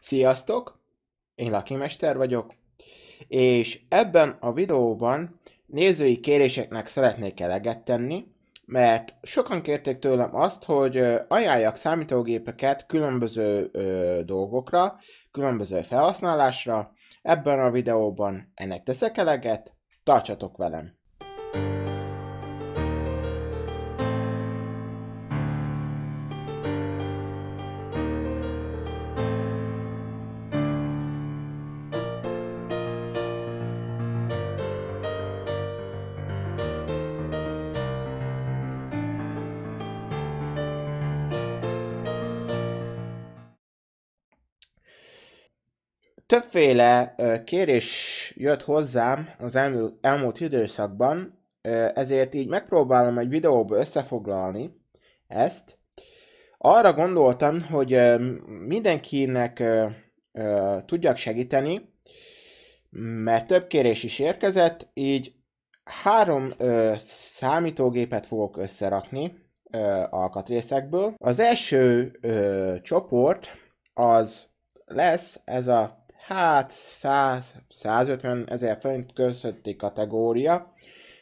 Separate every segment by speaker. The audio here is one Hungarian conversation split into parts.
Speaker 1: Sziasztok! Én Laki Mester vagyok, és ebben a videóban nézői kéréseknek szeretnék eleget tenni, mert sokan kérték tőlem azt, hogy ajánljak számítógépeket különböző ö, dolgokra, különböző felhasználásra. Ebben a videóban ennek teszek eleget, tartsatok velem! Többféle kérés jött hozzám az elmúlt, elmúlt időszakban, ezért így megpróbálom egy videóba összefoglalni ezt. Arra gondoltam, hogy mindenkinek tudjak segíteni, mert több kérés is érkezett, így három számítógépet fogok összerakni alkatrészekből. Az első csoport az lesz ez a hát 100-150 ezer forint közötti kategória,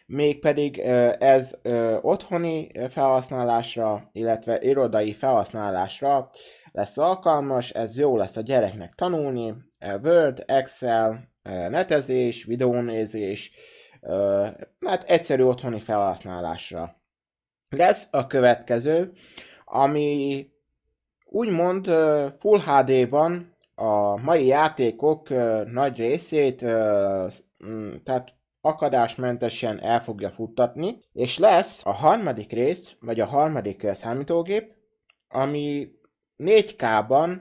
Speaker 1: mégpedig ez otthoni felhasználásra, illetve irodai felhasználásra lesz alkalmas, ez jó lesz a gyereknek tanulni, Word, Excel, netezés, videónézés, hát egyszerű otthoni felhasználásra. Lesz a következő, ami úgymond Full HD-ban a mai játékok nagy részét, mm, tehát akadásmentesen el fogja futtatni, és lesz a harmadik rész, vagy a harmadik számítógép, ami 4K-ban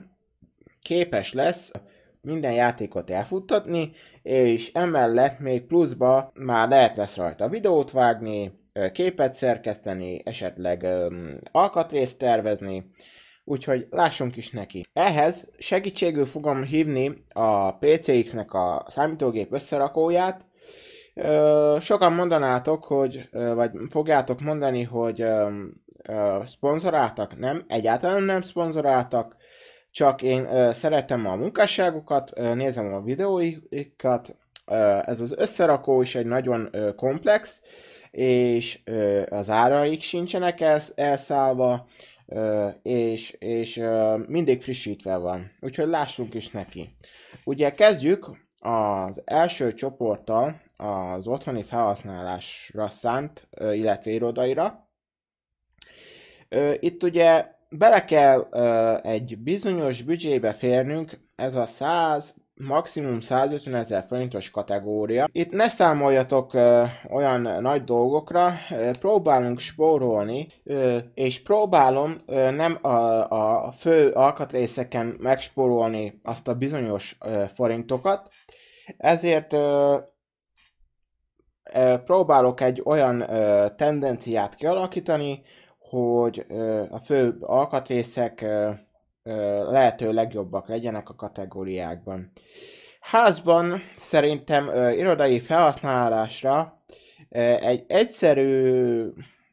Speaker 1: képes lesz minden játékot elfuttatni, és emellett még pluszba már lehet lesz rajta videót vágni, képet szerkeszteni, esetleg alkatrészt tervezni, úgyhogy lássunk is neki. Ehhez segítségül fogom hívni a PCX-nek a számítógép összerakóját. Sokan mondanátok, hogy, vagy fogjátok mondani, hogy szponzoráltak. Nem, egyáltalán nem szponzoráltak, csak én szeretem a munkásságokat, nézem a videóikat, ez az összerakó is egy nagyon komplex, és az áraik sincsenek elszállva, és, és mindig frissítve van. Úgyhogy lássunk is neki. Ugye kezdjük az első csoporttal az otthoni felhasználásra szánt, illetve irodaira. Itt ugye bele kell egy bizonyos büdzsébe férnünk, ez a 100 maximum 150 ezer forintos kategória. Itt ne számoljatok ö, olyan nagy dolgokra, ö, próbálunk spórolni, ö, és próbálom ö, nem a, a fő alkatrészeken megspórolni azt a bizonyos ö, forintokat, ezért ö, ö, próbálok egy olyan ö, tendenciát kialakítani, hogy ö, a fő alkatrészek ö, lehető legjobbak legyenek a kategóriákban. Házban szerintem ö, irodai felhasználásra ö, egy egyszerű,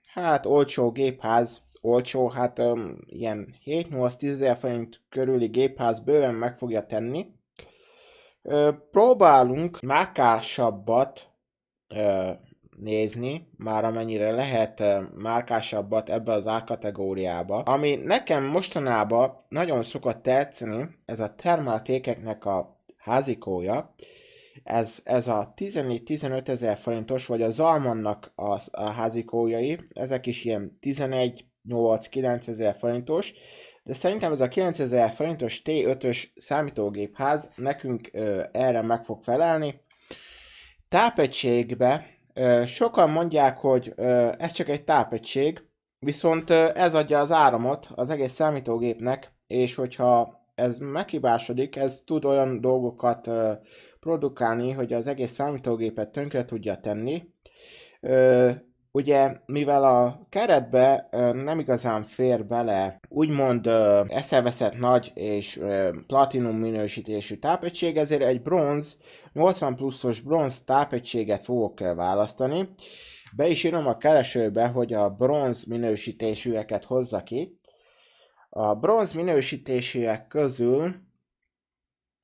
Speaker 1: hát olcsó gépház, olcsó, hát ö, ilyen 7-8-10 ezer forint körüli gépház bőven meg fogja tenni. Ö, próbálunk márkásabbat ö, nézni, már amennyire lehet márkásabbat ebbe az árkategóriába. Ami nekem mostanában nagyon szokott tetszeni, ez a termáltékeknek a házikója, ez, ez a 14-15 ezer forintos, vagy a Zalmannak a, a házikójai, ezek is ilyen 11-8-9 ezer forintos, de szerintem ez a 9000 forintos T5-ös számítógépház nekünk ö, erre meg fog felelni. Tápegységbe Sokan mondják, hogy ez csak egy tápegység, viszont ez adja az áramot az egész számítógépnek, és hogyha ez meghibásodik, ez tud olyan dolgokat produkálni, hogy az egész számítógépet tönkre tudja tenni. Ugye, mivel a keretbe nem igazán fér bele úgymond eszelveszett nagy és platinum minősítésű tápegység, ezért egy bronz, 80 pluszos bronz tápegységet fogok választani. Be is írom a keresőbe, hogy a bronz minősítésűeket hozza ki. A bronz minősítésűek közül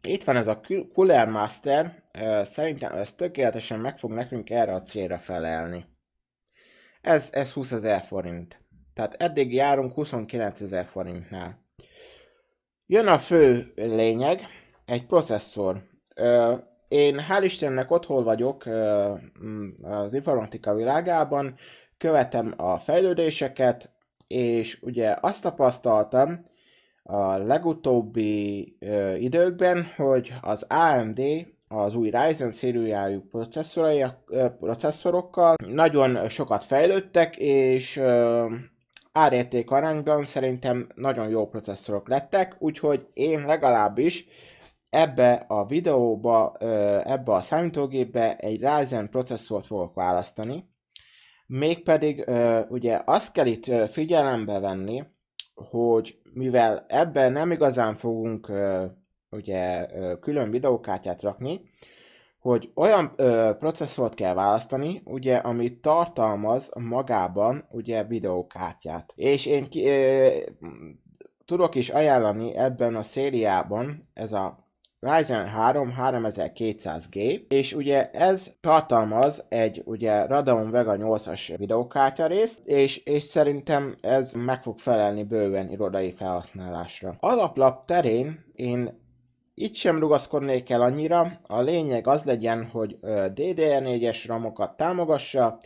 Speaker 1: Itt van ez a Cooler Master, szerintem ez tökéletesen meg fog nekünk erre a célra felelni. Ez, ez 20 ezer forint. Tehát eddig járunk 29 ezer forintnál. Jön a fő lényeg, egy processzor. Én hál' Istennek otthon vagyok az informatika világában, követem a fejlődéseket, és ugye azt tapasztaltam a legutóbbi időkben, hogy az AMD az új Ryzen szériájú processzorokkal nagyon sokat fejlődtek, és árérték arányban szerintem nagyon jó processzorok lettek, úgyhogy én legalábbis ebbe a videóba, ebbe a számítógépbe egy Ryzen processzort fogok választani. Mégpedig ugye azt kell itt figyelembe venni, hogy mivel ebben nem igazán fogunk ugye külön videókártyát rakni, hogy olyan ö, processzort kell választani, ugye, ami tartalmaz magában ugye videókártyát. És én ki, ö, tudok is ajánlani ebben a szériában ez a Ryzen 3 3200G, és ugye ez tartalmaz egy ugye Radeon Vega 8-as videókártya részt, és, és szerintem ez meg fog felelni bőven irodai felhasználásra. Alaplap terén én itt sem rugaszkodnék el annyira, a lényeg az legyen, hogy DDR4-es ramokat támogassa,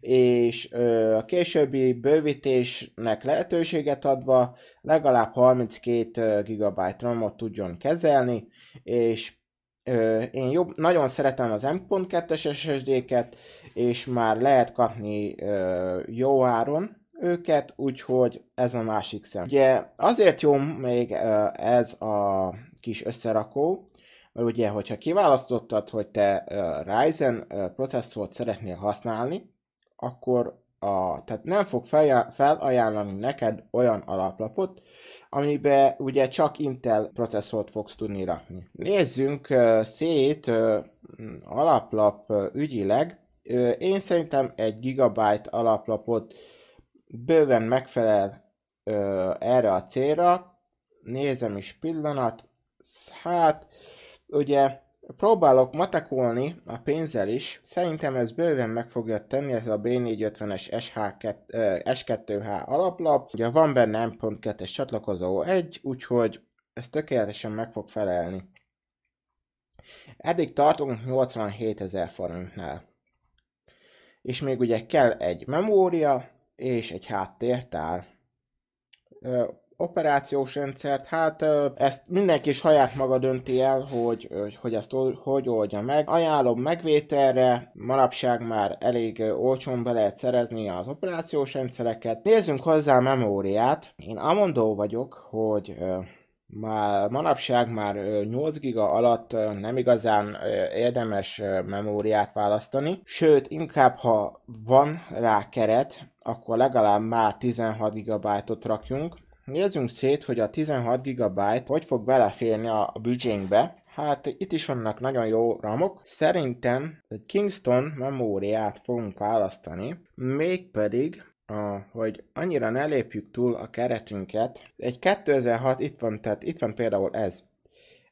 Speaker 1: és a későbbi bővítésnek lehetőséget adva legalább 32 GB RAM-ot tudjon kezelni, és én jobb, nagyon szeretem az M.2-es SSD-ket, és már lehet kapni jó áron őket, úgyhogy ez a másik szem. Ugye azért jó még ez a kis összerakó, mert ugye, hogyha kiválasztottad, hogy te Ryzen processzort szeretnél használni, akkor a, tehát nem fog felajánlani neked olyan alaplapot, amiben ugye csak Intel processzort fogsz tudni rakni. Nézzünk szét alaplap ügyileg. Én szerintem egy gigabyte alaplapot bőven megfelel erre a célra. Nézem is pillanat. Hát, ugye próbálok matekolni a pénzzel is. Szerintem ez bőven meg fogja tenni, ez a B450-es SH2, S2H alaplap. Ugye van benne M.2-es csatlakozó 1, úgyhogy ez tökéletesen meg fog felelni. Eddig tartunk 87 ezer forintnál. És még ugye kell egy memória és egy háttértár operációs rendszert, hát ezt mindenki saját maga dönti el, hogy, hogy ezt hogy oldja meg. Ajánlom megvételre, manapság már elég olcsón be lehet szerezni az operációs rendszereket. Nézzünk hozzá a memóriát. Én amondó vagyok, hogy már manapság már 8 giga alatt nem igazán érdemes memóriát választani, sőt, inkább ha van rá keret, akkor legalább már 16 GB-ot rakjunk, Nézzünk szét, hogy a 16 GB hogy fog beleférni a büdzsénkbe. Hát itt is vannak nagyon jó ramok. Szerintem egy Kingston memóriát fogunk választani, mégpedig a, hogy annyira ne lépjük túl a keretünket. Egy 2006 itt van, tehát itt van például ez.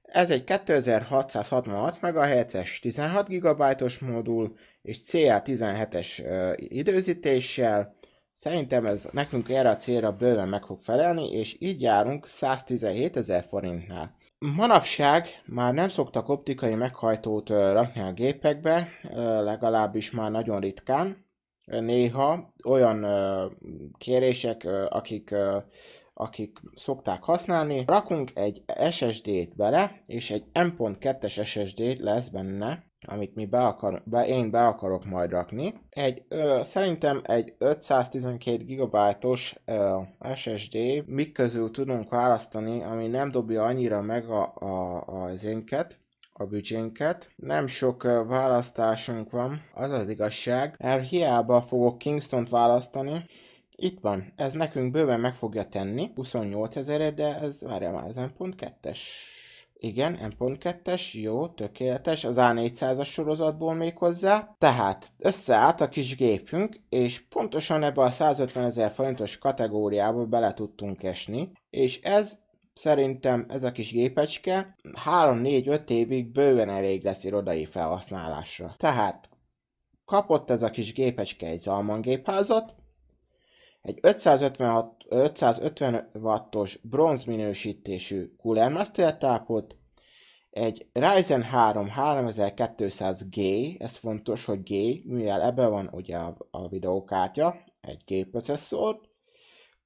Speaker 1: Ez egy 2666 MHz-es 16 GB-os modul és CA17-es időzítéssel, Szerintem ez nekünk erre a célra bőven meg fog felelni, és így járunk 117 ezer forintnál. Manapság már nem szoktak optikai meghajtót rakni a gépekbe, legalábbis már nagyon ritkán. Néha olyan kérések, akik akik szokták használni. Rakunk egy SSD-t bele, és egy M.2-es SSD lesz benne, amit mi be akar, be, én be akarok majd rakni. Egy, ö, szerintem egy 512 GB-os SSD mik közül tudunk választani, ami nem dobja annyira meg a, a, az énket, a büdzsénket. Nem sok választásunk van, az az igazság. Mert hiába fogok Kingston-t választani, itt van, ez nekünk bőven meg fogja tenni, 28 ezer, de ez, várjál már, ez M.2-es. Igen, M.2-es, jó, tökéletes, az A400-as sorozatból még hozzá. Tehát összeállt a kis gépünk, és pontosan ebbe a 150 ezer forintos kategóriába bele tudtunk esni, és ez szerintem ez a kis gépecske 3-4-5 évig bőven elég lesz irodai felhasználásra. Tehát kapott ez a kis gépecske egy Zalman gépházat, egy 556, 550 wattos bronz minősítésű Cooler Master tápot, egy Ryzen 3 3200G, ez fontos, hogy G, mivel ebben van ugye a, a videókártya, egy G processzort,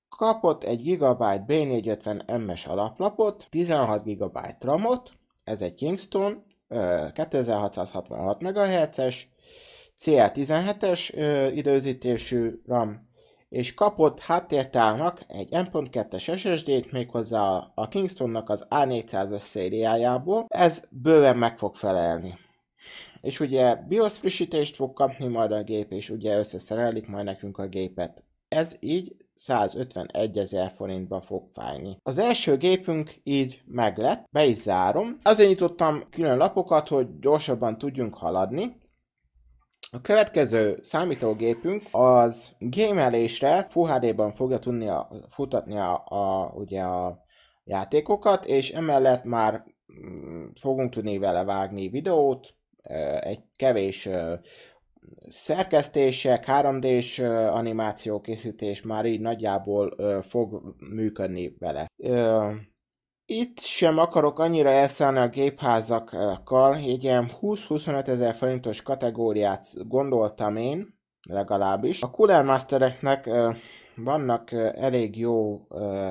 Speaker 1: kapott egy GB B450 MS alaplapot, 16 GB RAM-ot, ez egy Kingston, 2666 MHz-es, CL17-es időzítésű RAM, és kapott háttértárnak egy M.2-es SSD-t méghozzá a Kingstonnak az A400-as szériájából. Ez bőven meg fog felelni. És ugye BIOS frissítést fog kapni majd a gép, és ugye összeszerelik majd nekünk a gépet. Ez így 151 ezer forintba fog fájni. Az első gépünk így meglett, be is zárom. Azért nyitottam külön lapokat, hogy gyorsabban tudjunk haladni. A következő számítógépünk az gémelésre Full HD-ban fogja tudni a, futatni a, a, ugye a játékokat, és emellett már mm, fogunk tudni vele vágni videót, egy kevés szerkesztések, 3D-s animáció készítés már így nagyjából fog működni vele. Itt sem akarok annyira elszállni a gépházakkal, egy ilyen 20-25 ezer forintos kategóriát gondoltam én, legalábbis. A Cooler Mastereknek vannak elég jó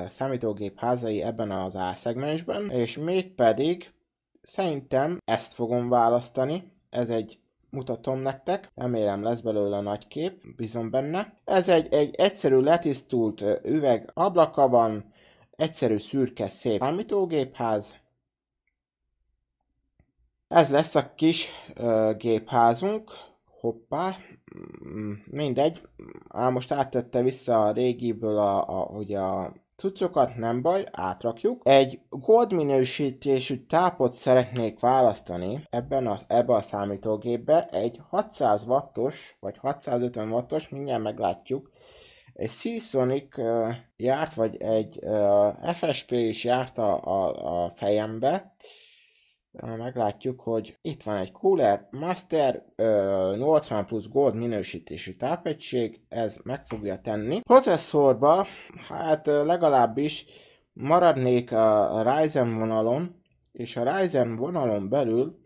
Speaker 1: számítógép házai ebben az A-szegmensben, és mégpedig szerintem ezt fogom választani. Ez egy mutatom nektek, remélem lesz belőle nagy kép, bízom benne. Ez egy, egy egyszerű letisztult üveg ablaka van, Egyszerű szürke szép számítógépház. Ez lesz a kis ö, gépházunk. Hoppá, mm, mindegy. Á, most áttette vissza a régiből a, a, ugye a cuccokat, nem baj, átrakjuk. Egy gold minősítésű tápot szeretnék választani ebben a, ebbe a számítógépbe. Egy 600 wattos, vagy 650 wattos, mindjárt meglátjuk egy Seasonic járt, vagy egy FSP is járt a, a, a fejembe. Meglátjuk, hogy itt van egy Cooler Master uh, 80 plusz Gold minősítésű tápegység, ez meg fogja tenni. Processzorba, hát legalábbis maradnék a Ryzen vonalon, és a Ryzen vonalon belül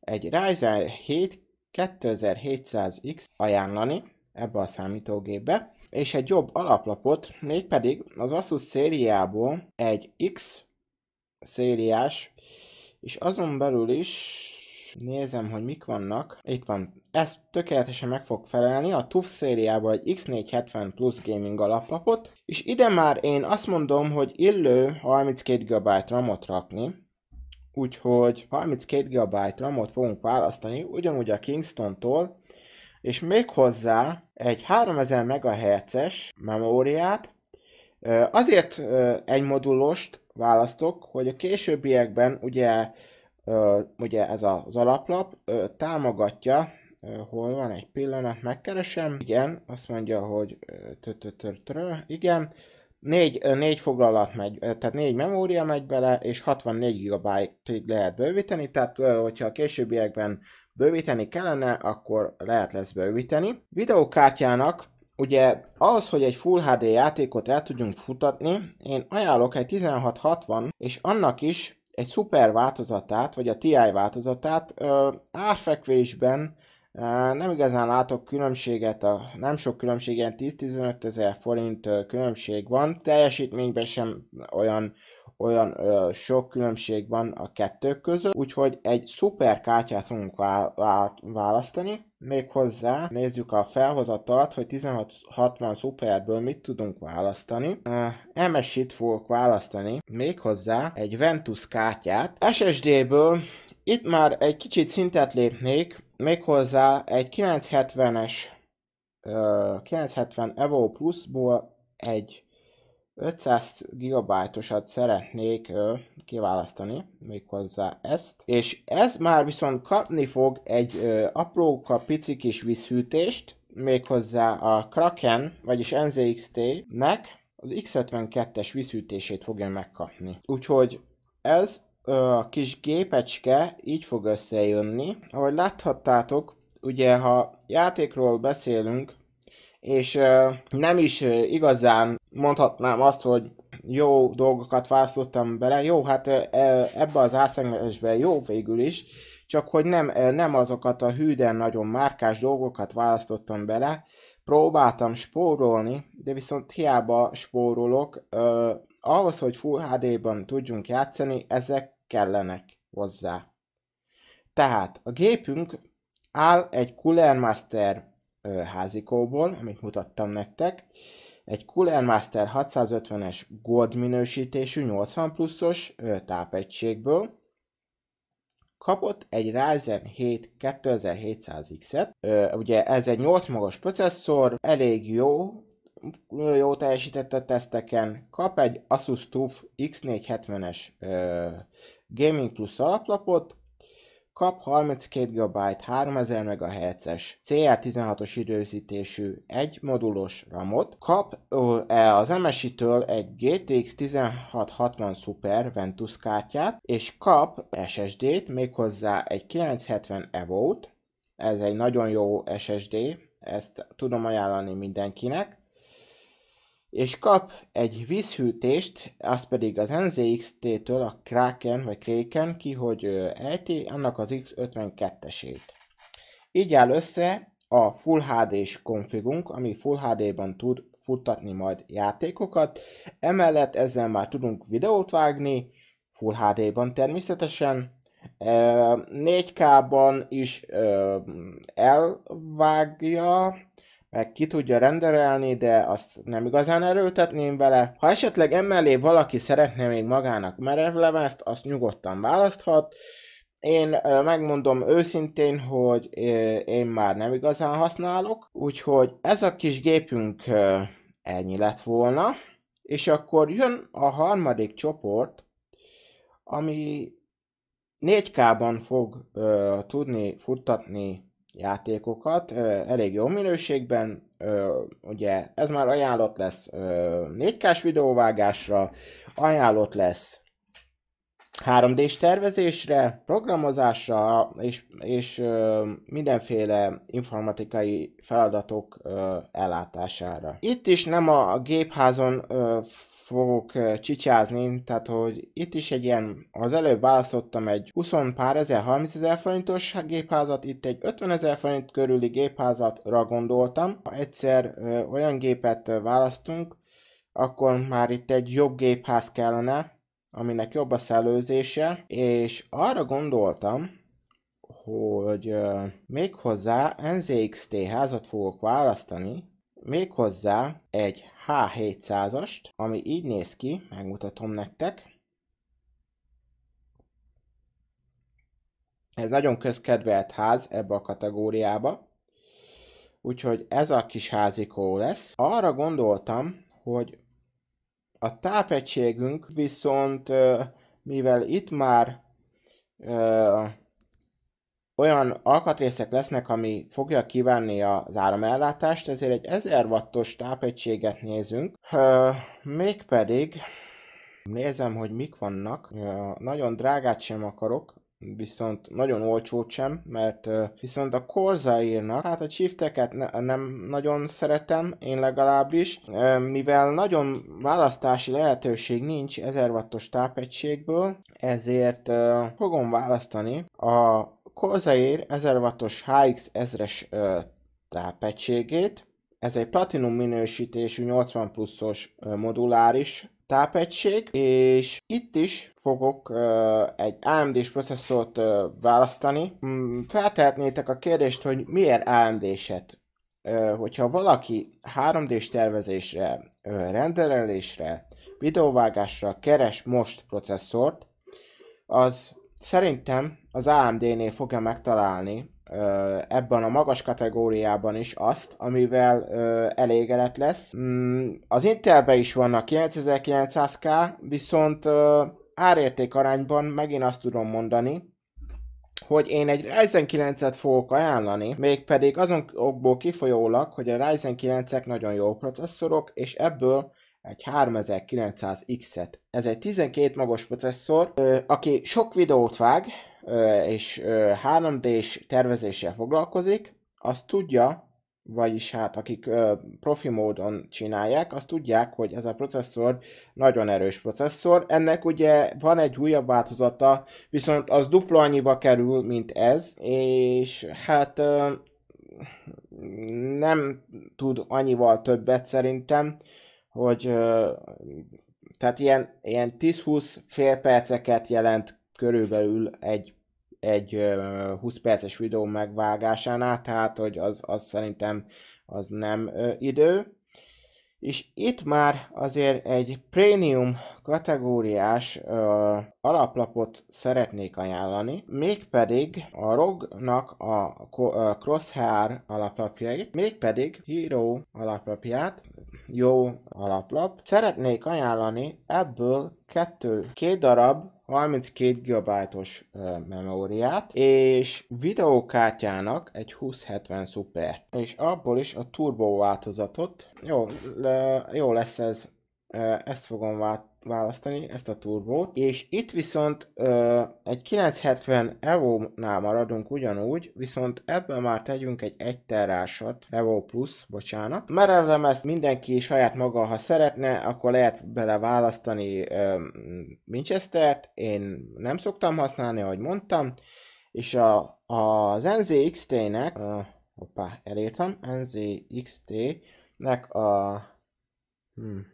Speaker 1: egy Ryzen 7 2700X ajánlani ebbe a számítógépbe és egy jobb alaplapot, mégpedig az Asus szériából egy X szériás, és azon belül is nézem, hogy mik vannak. Itt van, ez tökéletesen meg fog felelni, a TUF szériából egy X470 Plus Gaming alaplapot, és ide már én azt mondom, hogy illő 32 GB RAM-ot rakni, úgyhogy 32 GB RAM-ot fogunk választani, ugyanúgy a Kingston-tól, és még hozzá egy 3000 MHz-es memóriát, azért egy modulost választok, hogy a későbbiekben ugye, ugye ez az alaplap támogatja, hol van egy pillanat, megkeresem, igen, azt mondja, hogy igen, négy, négy foglalat megy, tehát négy memória megy bele, és 64 GB-ig lehet bővíteni, tehát hogyha a későbbiekben bővíteni kellene, akkor lehet lesz bővíteni. Videókártyának ugye ahhoz, hogy egy Full HD játékot el tudjunk futatni, én ajánlok egy 1660, és annak is egy szuper változatát, vagy a TI változatát ö, árfekvésben ö, nem igazán látok különbséget, a, nem sok különbség, ilyen 10-15 ezer forint ö, különbség van, teljesítményben sem olyan olyan ö, sok különbség van a kettők között, úgyhogy egy szuper kártyát fogunk vá- vá- választani, méghozzá nézzük a felhozatalt, hogy 1660 szuperből mit tudunk választani. Uh, MS-it fogok választani, méghozzá egy Ventus kártyát. SSD-ből itt már egy kicsit szintet lépnék, méghozzá egy 970-es uh, 970 Evo Plus-ból egy 500 GB-osat szeretnék ö, kiválasztani, méghozzá ezt, és ez már viszont kapni fog egy ö, apróka pici kis vízhűtést, méghozzá a Kraken, vagyis NZXT-nek az X52-es vízhűtését fogja megkapni. Úgyhogy ez a kis gépecske így fog összejönni. Ahogy láthattátok, ugye ha játékról beszélünk, és nem is igazán mondhatnám azt, hogy jó dolgokat választottam bele. Jó, hát e, ebbe az ászegmesbe jó végül is, csak hogy nem, nem azokat a hűden nagyon márkás dolgokat választottam bele. Próbáltam spórolni, de viszont hiába spórolok. Ahhoz, hogy Full HD-ban tudjunk játszani, ezek kellenek hozzá. Tehát a gépünk áll egy Cooler Master házikóból, amit mutattam nektek, egy Cooler Master 650-es Gold minősítésű 80 pluszos tápegységből, kapott egy Ryzen 7 2700X-et, ugye ez egy 8 magas processzor, elég jó, jó teljesített a teszteken, kap egy Asus TUF X470-es Gaming Plus alaplapot, kap 32 GB 3000 MHz-es CL16-os időzítésű egy modulos RAM-ot, kap e az MSI-től egy GTX 1660 Super Ventus kártyát, és kap SSD-t, méghozzá egy 970 EVO-t, ez egy nagyon jó SSD, ezt tudom ajánlani mindenkinek, és kap egy vízhűtést, az pedig az NZXT-től a Kraken vagy Kraken ki, hogy ejti, annak az X52-esét. Így áll össze a Full HD-s konfigunk, ami Full HD-ban tud futtatni majd játékokat. Emellett ezzel már tudunk videót vágni, Full HD-ban természetesen. 4K-ban is elvágja, meg ki tudja renderelni, de azt nem igazán erőltetném vele. Ha esetleg emellé valaki szeretne még magának merevlemezt, azt nyugodtan választhat. Én megmondom őszintén, hogy én már nem igazán használok, úgyhogy ez a kis gépünk ennyi lett volna. És akkor jön a harmadik csoport, ami 4K-ban fog uh, tudni futtatni játékokat, elég jó minőségben, ugye ez már ajánlott lesz 4K-s videóvágásra, ajánlott lesz 3D-s tervezésre, programozásra és, és mindenféle informatikai feladatok ellátására. Itt is nem a gépházon fogok csicsázni, tehát hogy itt is egy ilyen, az előbb választottam egy 20 pár ezer, 30 ezer forintos gépházat, itt egy 50 ezer forint körüli gépházatra gondoltam. Ha egyszer ö, olyan gépet választunk, akkor már itt egy jobb gépház kellene, aminek jobb a szellőzése, és arra gondoltam, hogy uh, méghozzá NZXT házat fogok választani, méghozzá egy H700-ast, ami így néz ki, megmutatom nektek. Ez nagyon közkedvelt ház ebbe a kategóriába, úgyhogy ez a kis házikó lesz. Arra gondoltam, hogy a tápegységünk viszont, mivel itt már olyan alkatrészek lesznek, ami fogja kívánni az áramellátást, ezért egy 1000 wattos tápegységet nézünk. Mégpedig nézem, hogy mik vannak. Nagyon drágát sem akarok, viszont nagyon olcsót sem, mert viszont a Corsairnak, hát a shifteket ne, nem nagyon szeretem, én legalábbis, mivel nagyon választási lehetőség nincs 1000 wattos tápegységből, ezért fogom választani a Corsair 1000 wattos HX 1000-es tápegységét. Ez egy Platinum minősítésű 80 pluszos moduláris tápegység, és itt is fogok uh, egy AMD-s processzort uh, választani. Mm, feltehetnétek a kérdést, hogy miért AMD-set? Uh, hogyha valaki 3D-s tervezésre, uh, renderelésre, videóvágásra keres most processzort, az Szerintem az AMD-nél fogja megtalálni ebben a magas kategóriában is azt, amivel elégedett lesz. Mm, az Intelben is vannak 9900K, viszont árérték arányban megint azt tudom mondani, hogy én egy Ryzen 9-et fogok ajánlani, mégpedig azon okból kifolyólag, hogy a Ryzen 9-ek nagyon jó processzorok, és ebből egy 3900X-et. Ez egy 12 magos processzor, aki sok videót vág, és 3D-s tervezéssel foglalkozik, az tudja, vagyis hát akik profi módon csinálják, azt tudják, hogy ez a processzor nagyon erős processzor. Ennek ugye van egy újabb változata, viszont az dupla annyiba kerül, mint ez, és hát nem tud annyival többet szerintem, hogy tehát ilyen, ilyen 10-20 fél perceket jelent körülbelül egy, egy 20 perces videó megvágásánál, tehát hogy az, az szerintem az nem idő. És itt már azért egy prémium kategóriás ö, alaplapot szeretnék ajánlani, mégpedig a ROG-nak a, Crosshair alaplapjait, mégpedig Hero alaplapját, jó alaplap. Szeretnék ajánlani ebből kettő, két darab 32 GB-os memóriát, és videókártyának egy 2070 Super, és abból is a turbo változatot. Jó, jó lesz ez, ezt fogom választani, ezt a turbót, és itt viszont ö, egy 970 Evo-nál maradunk ugyanúgy, viszont ebben már tegyünk egy 1 terásat, Evo Plus, bocsánat. Merevlem ezt mindenki saját maga, ha szeretne, akkor lehet bele választani ö, Winchester-t, én nem szoktam használni, ahogy mondtam, és a, az NZXT-nek, hoppá, elírtam, NZXT-nek a hmm,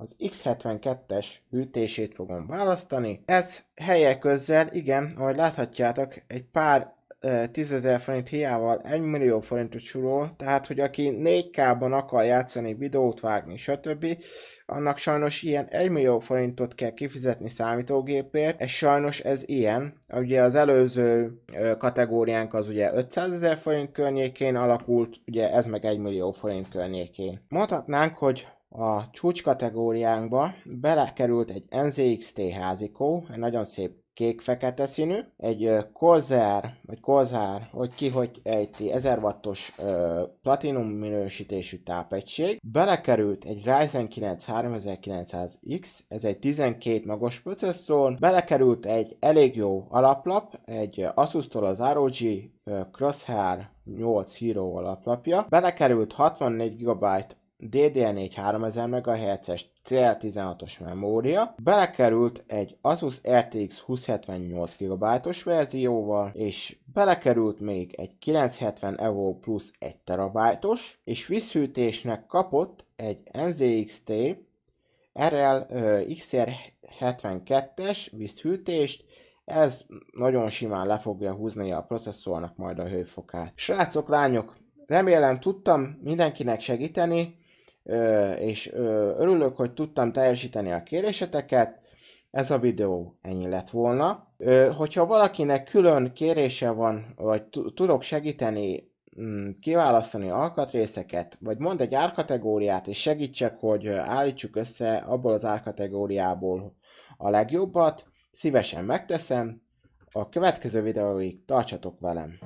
Speaker 1: az X72-es hűtését fogom választani. Ez helyek közzel, igen, ahogy láthatjátok, egy pár tízezer forint hiával 1 millió forintot surol, tehát hogy aki 4K-ban akar játszani, videót vágni, stb., annak sajnos ilyen 1 millió forintot kell kifizetni számítógépért, és sajnos ez ilyen. Ugye az előző kategóriánk az ugye 500 ezer forint környékén alakult, ugye ez meg 1 millió forint környékén. Mondhatnánk, hogy a csúcs kategóriánkba belekerült egy NZXT házikó, egy nagyon szép kék-fekete színű, egy Corsair, vagy Corsair, hogy ki hogy ejti, 1000 wattos uh, platinum minősítésű tápegység. Belekerült egy Ryzen 9 3900X, ez egy 12 magos processzor. Belekerült egy elég jó alaplap, egy Asus-tól az ROG Crosshair 8 Hero alaplapja. Belekerült 64 GB DDR4 3000 MHz-es CL16-os memória, belekerült egy Asus RTX 2078 GB-os verzióval, és belekerült még egy 970 EVO Plus 1 TB-os, és vízhűtésnek kapott egy NZXT RL XR72-es vízhűtést, ez nagyon simán le fogja húzni a processzornak majd a hőfokát. Srácok, lányok, remélem tudtam mindenkinek segíteni, és örülök, hogy tudtam teljesíteni a kéréseteket. Ez a videó ennyi lett volna. Hogyha valakinek külön kérése van, vagy tudok segíteni mm, kiválasztani alkatrészeket, vagy mond egy árkategóriát, és segítsek, hogy állítsuk össze abból az árkategóriából a legjobbat, szívesen megteszem. A következő videóig tartsatok velem!